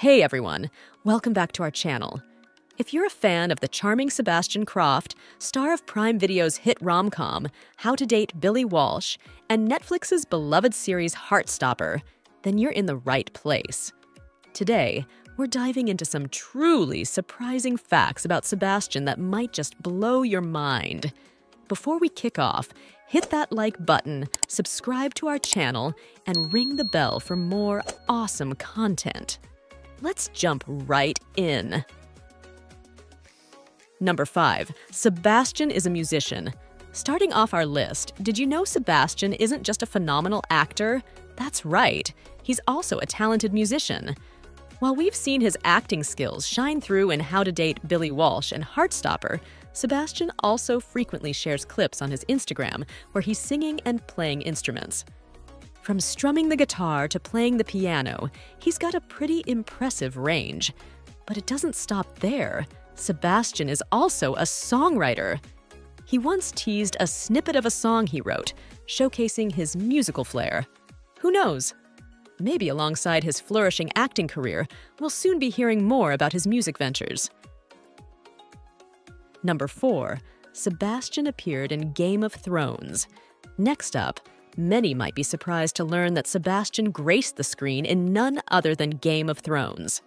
Hey everyone, welcome back to our channel. If you're a fan of the charming Sebastian Croft, star of Prime Video's hit rom-com, How to Date Billy Walsh, and Netflix's beloved series Heartstopper, then you're in the right place. Today, we're diving into some truly surprising facts about Sebastian that might just blow your mind. Before we kick off, hit that like button, subscribe to our channel, and ring the bell for more awesome content. Let's jump right in. Number 5. Sebastian is a musician. Starting off our list, did you know Sebastian isn't just a phenomenal actor? That's right, he's also a talented musician. While we've seen his acting skills shine through in How to Date Billy Walsh and Heartstopper, Sebastian also frequently shares clips on his Instagram where he's singing and playing instruments. From strumming the guitar to playing the piano, he's got a pretty impressive range. But it doesn't stop there. Sebastian is also a songwriter. He once teased a snippet of a song he wrote, showcasing his musical flair. Who knows? Maybe alongside his flourishing acting career, we'll soon be hearing more about his music ventures. Number 4. Sebastian appeared in Game of Thrones. Next up, many might be surprised to learn that Sebastian graced the screen in none other than Game of Thrones.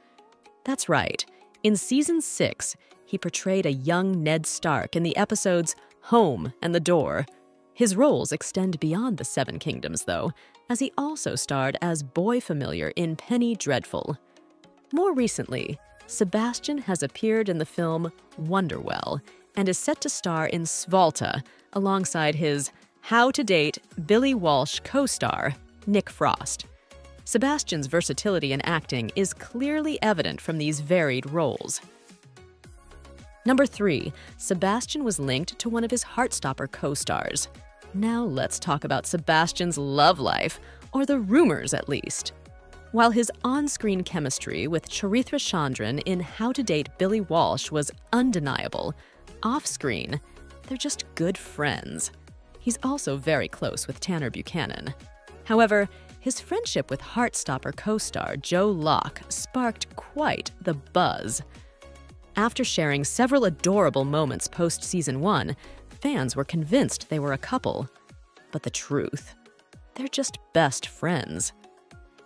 That's right, in Season 6, he portrayed a young Ned Stark in the episodes Home and The Door. His roles extend beyond the Seven Kingdoms, though, as he also starred as Boy Familiar in Penny Dreadful. More recently, Sebastian has appeared in the film Wonderwell and is set to star in Svalta alongside his How to Date Billy Walsh co star, Nick Frost. Sebastian's versatility in acting is clearly evident from these varied roles. Number 3. Sebastian was linked to one of his Heartstopper co-stars. Now let's talk about Sebastian's love life, or the rumors at least. While his on-screen chemistry with Charithra Chandran in How to Date Billy Walsh was undeniable, off-screen, they're just good friends. He's also very close with Tanner Buchanan. However, his friendship with Heartstopper co star Joe Locke sparked quite the buzz. After sharing several adorable moments post season one, fans were convinced they were a couple. But the truth? They're just best friends.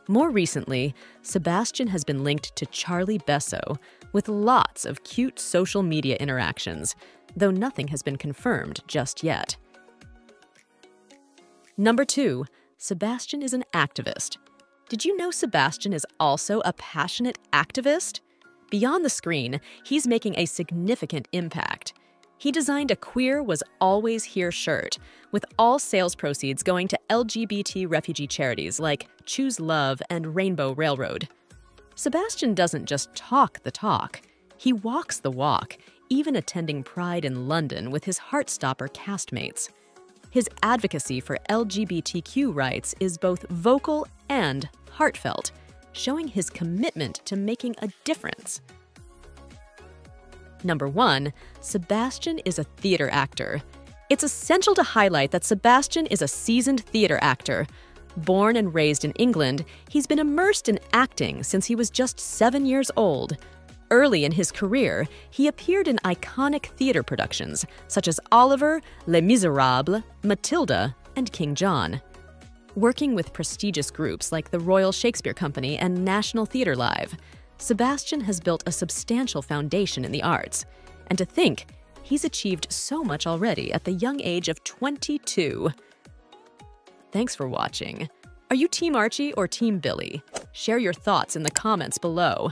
More recently, Sebastian has been linked to Charlie Besso with lots of cute social media interactions, though nothing has been confirmed just yet. Number 2. Sebastian is an activist. Did you know Sebastian is also a passionate activist? Beyond the screen, he's making a significant impact. He designed a Queer Was Always Here shirt, with all sales proceeds going to LGBT refugee charities like Choose Love and Rainbow Railroad. Sebastian doesn't just talk the talk, he walks the walk, even attending Pride in London with his Heartstopper castmates. His advocacy for LGBTQ rights is both vocal and heartfelt, showing his commitment to making a difference. Number 1. Sebastian is a theater actor. It's essential to highlight that Sebastian is a seasoned theater actor. Born and raised in England, he's been immersed in acting since he was just seven years old. Early in his career, he appeared in iconic theater productions such as Oliver, Les Miserables, Matilda, and King John. Working with prestigious groups like the Royal Shakespeare Company and National Theatre Live, Sebastian has built a substantial foundation in the arts. And to think, he's achieved so much already at the young age of 22. Thanks for watching. Are you Team Archie or Team Billy? Share your thoughts in the comments below.